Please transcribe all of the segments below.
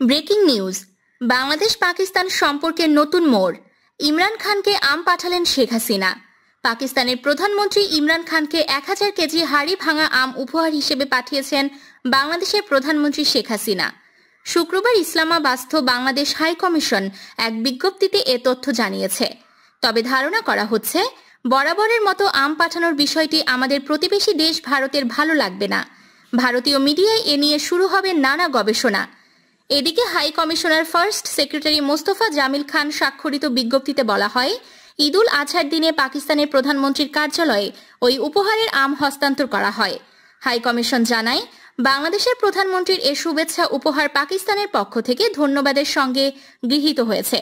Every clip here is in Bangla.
ব্রেকিং নিউজ, বাংলাদেশ পাকিস্তান সম্পর্কের নতুন মোড়। ইমরান খানকে আম পাঠালেন শেখ হাসিনা। পাকিস্তানের প্রধানমন্ত্রী ইমরান খানকে এক হাজার কেজি হাড়ি ভাঙা আম উপহার হিসেবে পাঠিয়েছেন বাংলাদেশের প্রধানমন্ত্রী শেখ হাসিনা। শুক্রবার ইসলামাবাস্থ বাংলাদেশ হাই কমিশন এক বিজ্ঞপ্তিতে এ তথ্য জানিয়েছে। তবে ধারণা করা হচ্ছে, বরাবরের মতো আম পাঠানোর বিষয়টি আমাদের প্রতিবেশী দেশ ভারতের ভালো লাগবে না। ভারতীয় মিডিয়ায় এ নিয়ে শুরু হবে নানা গবেষণা। এদিকে high commissioner first secretary Mostafa Jamil Khan স্বাক্ষরিত বিজ্ঞপ্তিতে বলা হয়, ঈদুল আজহার দিনে পাকিস্তানের প্রধানমন্ত্রীর কার্যালয়ে ওই উপহারের আম হস্তান্তর করা হয়। হাই কমিশন জানায়, বাংলাদেশের প্রধানমন্ত্রীর এ শুভেচ্ছা উপহার পাকিস্তানের পক্ষ থেকে ধন্যবাদের সঙ্গে গৃহীত হয়েছে।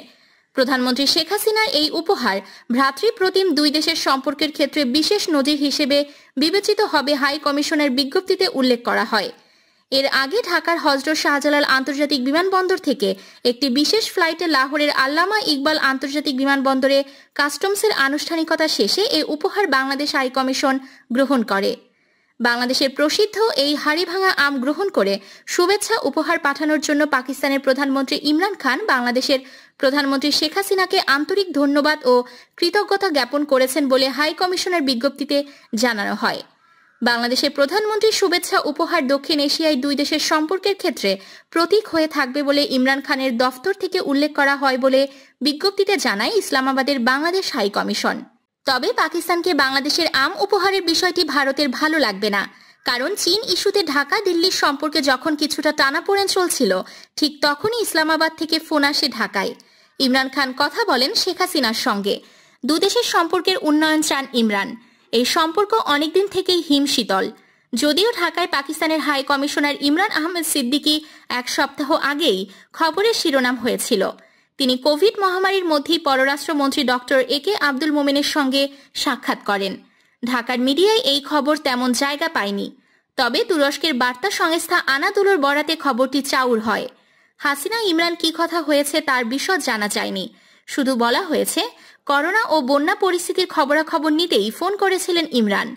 প্রধানমন্ত্রী শেখ হাসিনার এই উপহার ভ্রাতৃপ্রতিম দুই দেশের সম্পর্কের ক্ষেত্রে বিশেষ নজির হিসেবে বিবেচিত হবে হাই কমিশনের বিজ্ঞপ্তিতে উল্লেখ করা হয়। এর আগে ঢাকার হজরত শাহজালাল আন্তর্জাতিক বিমানবন্দর থেকে একটি বিশেষ ফ্লাইটে লাহোরের আল্লামা ইকবাল আন্তর্জাতিক বিমানবন্দরে কাস্টমসের আনুষ্ঠানিকতা শেষে এ উপহার বাংলাদেশ হাই কমিশন গ্রহণ করে। বাংলাদেশের প্রসিদ্ধ এই হাড়িভাঙা আম গ্রহণ করে শুভেচ্ছা উপহার পাঠানোর জন্য পাকিস্তানের প্রধানমন্ত্রী ইমরান খান বাংলাদেশের প্রধানমন্ত্রী শেখ হাসিনাকে আন্তরিক ধন্যবাদ ও কৃতজ্ঞতা জ্ঞাপন করেছেন বলে হাই কমিশনের বিজ্ঞপ্তিতে জানানো হয়। বাংলাদেশের প্রধানমন্ত্রীর শুভেচ্ছা, উপহার দক্ষিণ এশিয়ায় দুই দেশের সম্পর্কের ক্ষেত্রে প্রতীক হয়ে থাকবে বলে ইমরান খানের দফতর থেকে উল্লেখ করা হয় বলে বিজ্ঞপ্তিতে জানায় ইসলামাবাদের বাংলাদেশ হাই কমিশন। তবে পাকিস্তানকে বাংলাদেশের আম উপহারের বিষয়টি ভারতের ভালো লাগবে না, কারণ চীন ইস্যুতে ঢাকা, দিল্লির সম্পর্কে যখন কিছুটা টানাপোড়েন চলছিল, ঠিক তখনই ইসলামাবাদ থেকে ফোন আসে ঢাকায়। ইমরান খান কথা বলেন শেখ হাসিনার সঙ্গে। দুদেশের সম্পর্কের উন্নয়ন চান ইমরান। এই সম্পর্ক অনেকদিন থেকেই হিমশীতল। যদিও ঢাকায় পাকিস্তানের হাই কমিশনার ইমরান আহমেদ সিদ্দিকী এক সপ্তাহ আগেই খবরের শিরোনাম হয়েছিল। তিনি কোভিড মহামারীর মধ্যেই পররাষ্ট্রমন্ত্রী ডক্টর এ কে আব্দুল মোমেনের সঙ্গে সাক্ষাৎ করেন। ঢাকার মিডিয়ায় এই খবর তেমন জায়গা পায়নি। তবে তুরস্কের বার্তা সংস্থা আনাদুলোর বরাতে খবরটি চাউর হয়। হাসিনা ইমরান কি কথা হয়েছে তার বিশদ জানা যায়নি। শুধু বলা হয়েছে, করোনা ও বন্যা পরিস্থিতির খবরাখবর নিতেই ফোন করেছিলেন ইমরান।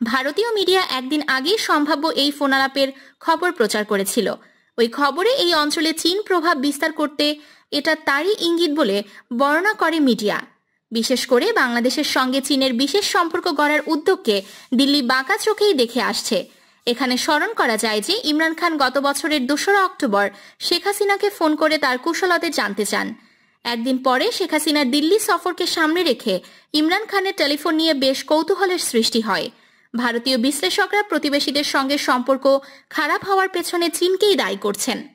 ভারতীয় মিডিয়া একদিন আগেই সম্ভাব্য এই ফোনালাপের খবর প্রচার করেছিল। ওই খবরে এই অঞ্চলে চীন প্রভাব বিস্তার করতে এটা তারই ইঙ্গিত বলে বর্ণনা করে মিডিয়া। বিশেষ করে বাংলাদেশের সঙ্গে চীনের বিশেষ সম্পর্ক গড়ার উদ্যোগকে দিল্লি বাঁকা চোখেই দেখে আসছে। এখানে স্মরণ করা যায় যে ইমরান খান গত বছরের দোসরা অক্টোবর শেখ হাসিনাকে ফোন করে তার কুশলতে জানতে চান। একদিন পরে শেখ হাসিনার দিল্লি সফরকে সামনে রেখে ইমরান খানের টেলিফোন নিয়ে বেশ কৌতূহলের সৃষ্টি হয়। ভারতীয় বিশ্লেষকরা প্রতিবেশীদের সঙ্গে সম্পর্ক খারাপ হওয়ার পেছনে চীনকেই দায়ী করছেন।